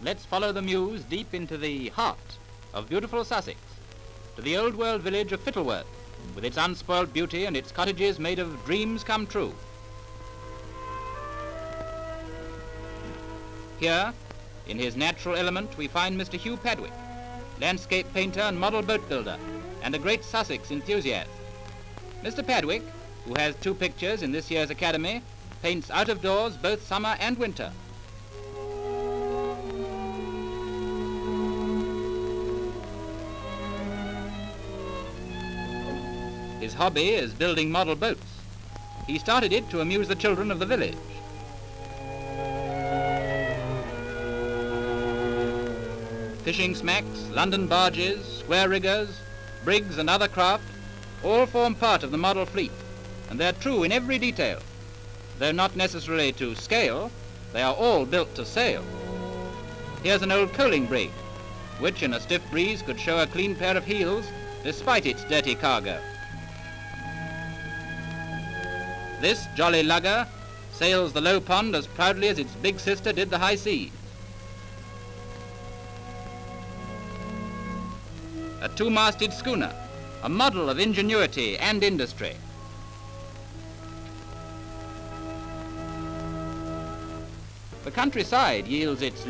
let's follow the muse deep into the heart of beautiful Sussex, to the old world village of Fittleworth, with its unspoiled beauty and its cottages made of dreams come true. Here, in his natural element, we find Mr. Hugh Padwick, landscape painter and model boat builder, and a great Sussex enthusiast. Mr. Padwick, who has two pictures in this year's Academy, paints out of doors both summer and winter. His hobby is building model boats. He started it to amuse the children of the village. Fishing smacks, London barges, square riggers, brigs and other craft all form part of the model fleet, and they're true in every detail. Though not necessarily to scale, they are all built to sail. Here's an old coaling brig, which in a stiff breeze could show a clean pair of heels despite its dirty cargo. This jolly lugger sails the low pond as proudly as its big sister did the high seas. A two-masted schooner, a model of ingenuity and industry. The countryside yields its